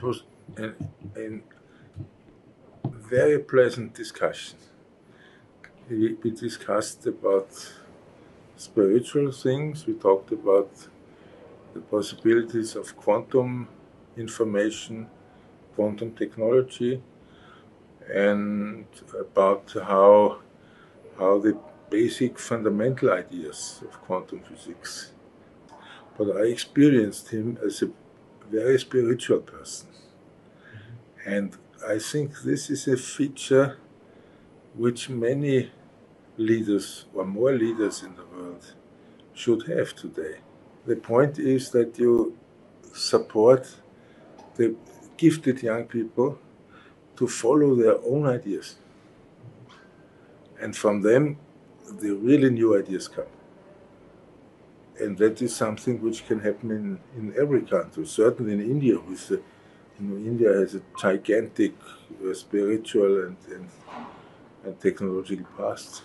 it was a, a very pleasant discussion. We, we discussed about spiritual things. We talked about the possibilities of quantum information, quantum technology, and about how how the basic fundamental ideas of quantum physics. But I experienced him as a very spiritual person. And I think this is a feature which many leaders or more leaders in the world should have today. The point is that you support the gifted young people to follow their own ideas. And from them, the really new ideas come. And that is something which can happen in, in every country, certainly in India. With the, you know, India has a gigantic uh, spiritual and, and, and technological past.